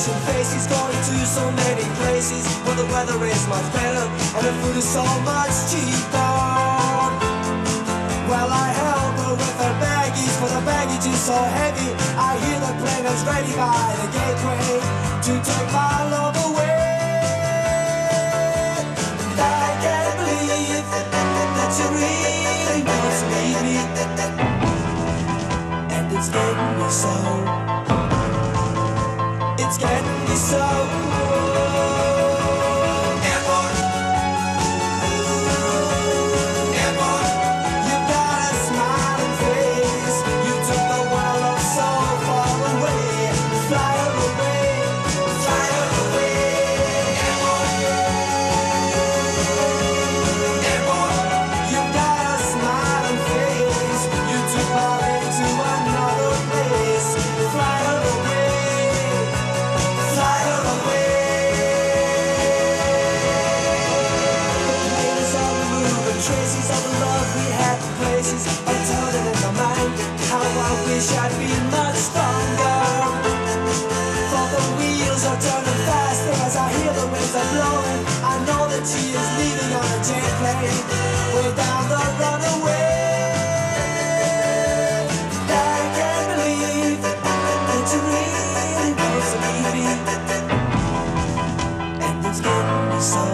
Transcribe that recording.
Asian faces going to so many places where the weather is much better and the food is so much cheaper. Well, I help her with her baggage, for the baggage is so heavy. I hear the plane is ready by the gateway to take my love away. And I can't believe that you really to leave me, and it's getting me so. she is leaving on a jet plane way down the. I can't believe that you really and it's me so.